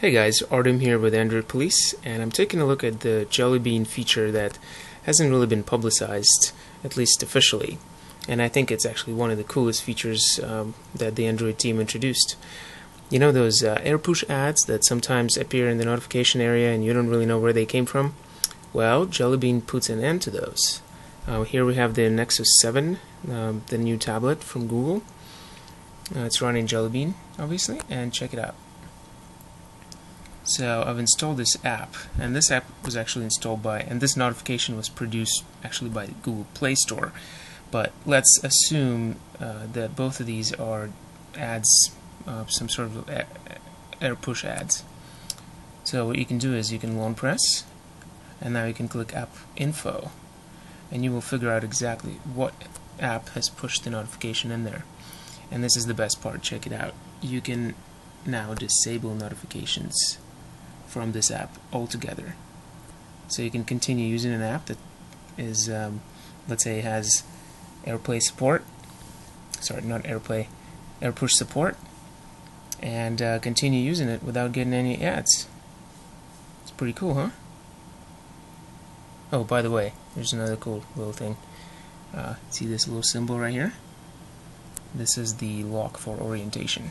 Hey guys, Artem here with Android Police, and I'm taking a look at the Jelly Bean feature that hasn't really been publicized, at least officially. And I think it's actually one of the coolest features um, that the Android team introduced. You know those uh, AirPush ads that sometimes appear in the notification area and you don't really know where they came from? Well, Jelly Bean puts an end to those. Uh, here we have the Nexus 7, um, the new tablet from Google. Uh, it's running Jelly Bean, obviously, and check it out. So I've installed this app, and this app was actually installed by, and this notification was produced actually by Google Play Store. But let's assume uh, that both of these are ads, uh, some sort of AirPush ads. So what you can do is you can long press, and now you can click App Info, and you will figure out exactly what app has pushed the notification in there. And this is the best part, check it out. You can now disable notifications from this app altogether. So you can continue using an app that is, um, let's say, has AirPlay support. Sorry, not AirPlay, AirPush support, and uh, continue using it without getting any ads. It's pretty cool, huh? Oh, by the way, there's another cool little thing. Uh, see this little symbol right here? This is the lock for orientation.